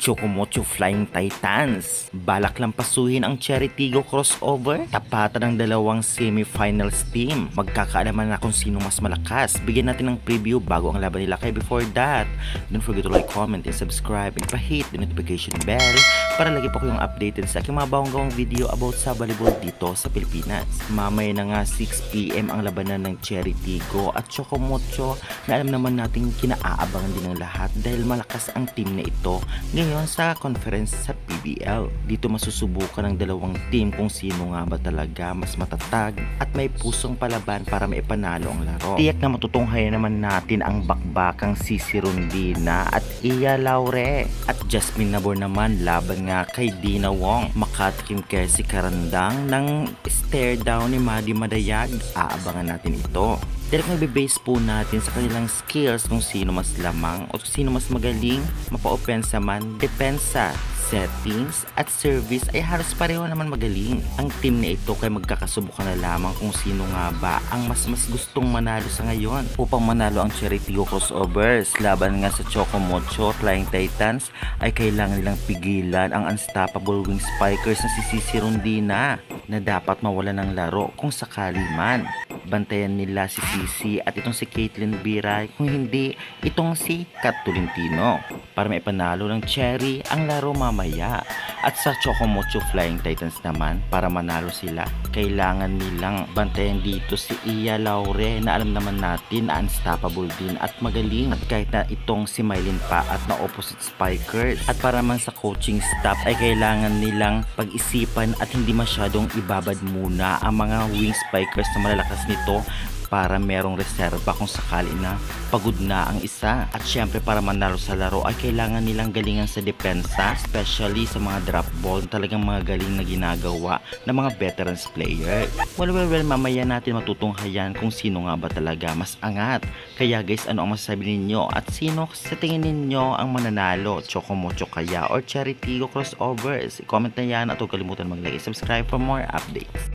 Chocomocho Flying Titans. Balak lang pasuhin ang Cherry Tigo crossover. Tapatan ng dalawang semifinals team. Magkakaalaman na kung sino mas malakas. Bigyan natin ng preview bago ang laban nila. Kaya before that, don't forget to like, comment, and subscribe. And pa-hit the notification bell para lagi po kayong updated sa aking mga bawang video about sa volleyball dito sa Pilipinas. Mamaya na nga 6pm ang labanan ng Cherry Tigo at Chocomocho na alam naman natin kinaabangan din ng lahat dahil malakas ang team na ito ngayon sa conference sa PBL. Dito masusubukan ng dalawang team kung sino nga ba talaga mas matatag at may pusong palaban para maipanalo ang laro. Tiyak na matutunghayan naman natin ang bakbakang Sisi Rondina at Iya Laure. At Jasmine Nabor naman laban nga kay Dina Wong. Makatikim kay si Karandang ng stare down ni Madi Madayag. Aabangan natin ito. Direct magbe-base po natin sa kanilang skills kung sino mas lamang o sino mas magaling, mapa-opensa man, depensa, settings at service ay halos pareho naman magaling. Ang team na ito kay magkakasubukan na lamang kung sino nga ba ang mas mas gustong manalo sa ngayon. Upang manalo ang Cherry Tigo crossovers, laban nga sa Chocomocho Flying Titans ay kailangan nilang pigilan ang unstoppable wing spikers na si Cici Rondina na dapat mawala ng laro kung sakali man bantayan nila si Sisi at itong si Caitlyn Biray kung hindi itong si Kat Tolentino para maipanalo ng Cherry ang laro mamaya. At sa Chocomocho Flying Titans naman para manalo sila kailangan nilang bantayan dito si Iya Laure na alam naman natin na unstoppable din at magaling. At kahit na itong si Mylin pa at na opposite spikers at para man sa coaching staff ay kailangan nilang pag-isipan at hindi masyadong ibabad muna ang mga wing spikers na malalakas nito para merong reserba kung sakali na pagod na ang isa. At syempre para manalo sa laro ay kailangan nilang galingan sa depensa, especially sa mga drop ball, talagang mga galing na ginagawa ng mga veterans player. Well, well, well, mamaya natin matutunghayan kung sino nga ba talaga mas angat. Kaya guys, ano ang masasabi ninyo? At sino sa tingin ninyo ang mananalo? Chocomocho kaya or Cherry Tigo crossovers? I-comment na yan at huwag kalimutan mag-like subscribe for more updates.